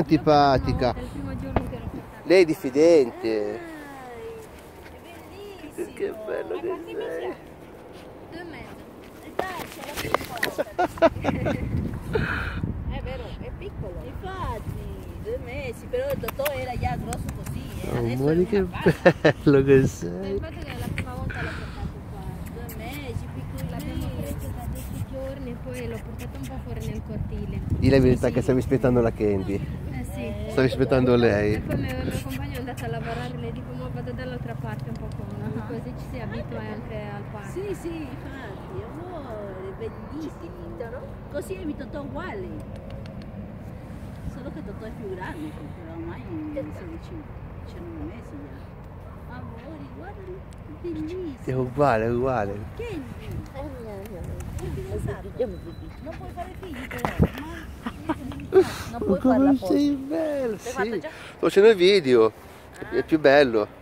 Antipatica. È il primo giorno che l'ho portato. Lei è diffidente. Che bello che sei. Due e mezzo. È vero, è piccolo. Infatti, due mesi, però il dottore era già grosso così, eh. adesso Amore è che bello che sei. il fatto che la prima volta l'ho portato qua. Due mesi, L'abbiamo piccolino. preso da 10 giorni e poi l'ho portato un po' fuori nel cortile. Di la verità che stavi aspettando la Candy. Eh. Stavi aspettando E lei. poi il mio, compagno è andato a lavorare, le dico ma vado dall'altra parte un po' con Ah. così ci si abitua anche al parco. Sì, sì, infatti, amore, bellissimo. Così è mi Totò uguale. Solo che Totò è più grande, perché ormai sono 19 mesi già. Amore, guardali, bellissimo. È uguale, è uguale. Che Non puoi fare figli però, non puoi Come sei bello, fatto sì. già? Sto facendo il video. È più bello.